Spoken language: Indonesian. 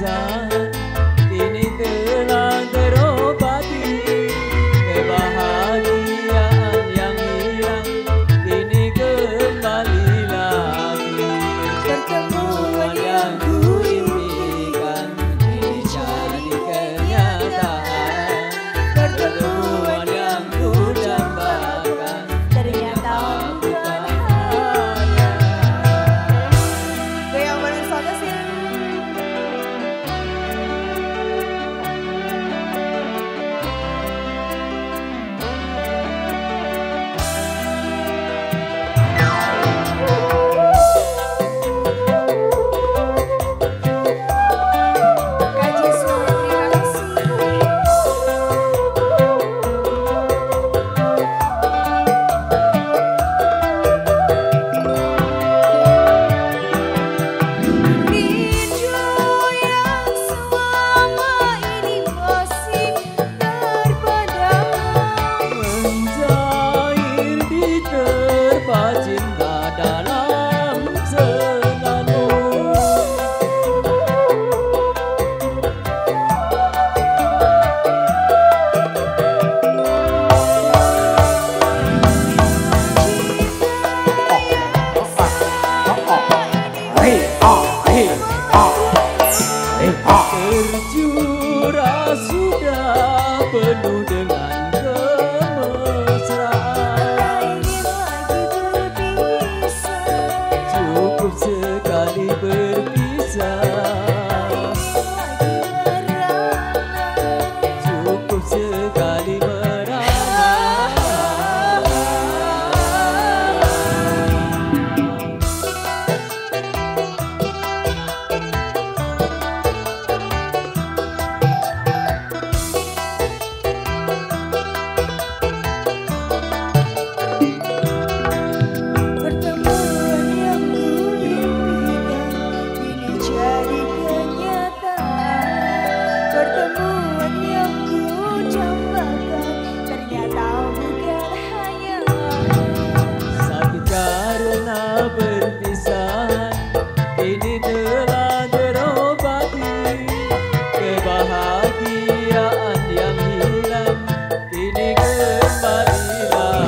desire. Pertemuan sudah